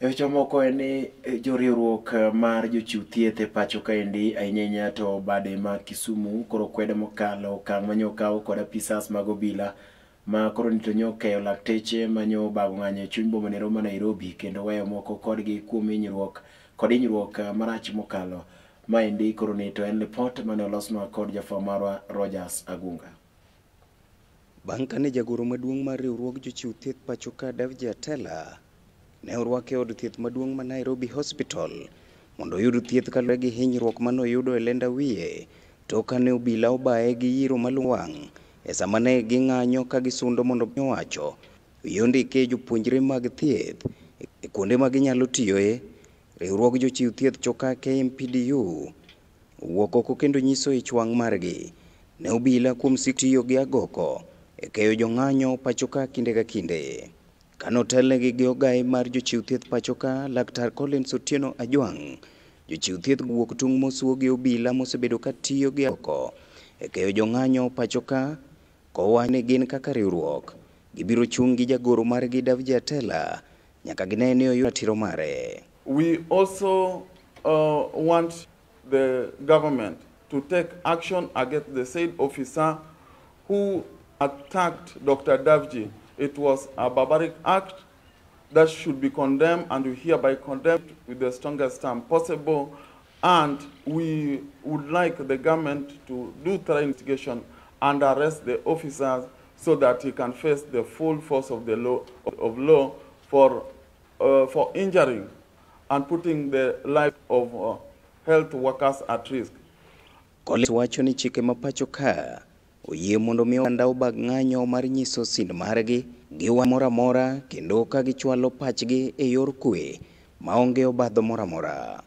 E weche moko en ni eh, joriwruok eh, mar jochiw thieth e pacho kaendi ahinya ahinya to bade ma Kisumu koro kwedo mokalo okang' manyo okaw kod apisas mag obila ma koro nito nyo keyo lakteche manyo bago ng'anyo e chuny boma nero ma Nairobi kendo weyo moko kodgi kuom hinyruok kod hinyruok eh, marach mokalo. Maendi koro nito en lipot mane olosnwa kod jafwamb marwa Rogers Agunga. Bang' kane jagoro maduong' mar riwruog jochiw thieth pachoka Davji Atela ne orwake e od thieth maduong' ma Nairobi Hospital mondo oyud thieth kaluwore gi hinyruok ma noyudo e lenda wiye tok kane obila obaye gi yiro malungo wang' e sama ne ging'anyo ka gisundo mondo piny owacho oyier ondike jopuonjre mag thieth e kuonde ma ginyalo tiyoe. Riwruog jochiw thieth choka KMPDU Owuok oko kendo nyiso ich wang' margi ne obila kuom siko tiyo gi agoko e keyo jong'anyo pachoka kinde ka kinde. Kane otelnegi gi ogaye mar jochiw thieth pachoka, Laktar Collins Otieno Ajwang', jochiw thieth go wuok tung' mosuo gi obila mosebedo ka tiyo gi agoko e keyo jong'anyo pachoka, Kowacho ni gin kaka riwruok, gibiro chung' gi jagoro margi Davji Atela nyaka gine ni oyudo ratiro mare. We also uh, want the government to take action against the said officer who attacked Dr. Davji. It was a barbaric act that should be condemned and we hereby condemn with the strongest term possible. And we would like the government to do thorough investigation and arrest the officers so that he can face the full force of the law of law for uh, for injuring and putting the life of uh, health workers at risk. Collins wacho ni chike ma pacho ka oyie mondo mi oganda obag ng'anyo mar nyiso sind margi gi wach moro amora kendo ka gichwalo pachgi e yor kwe ma onge obadho moro amora.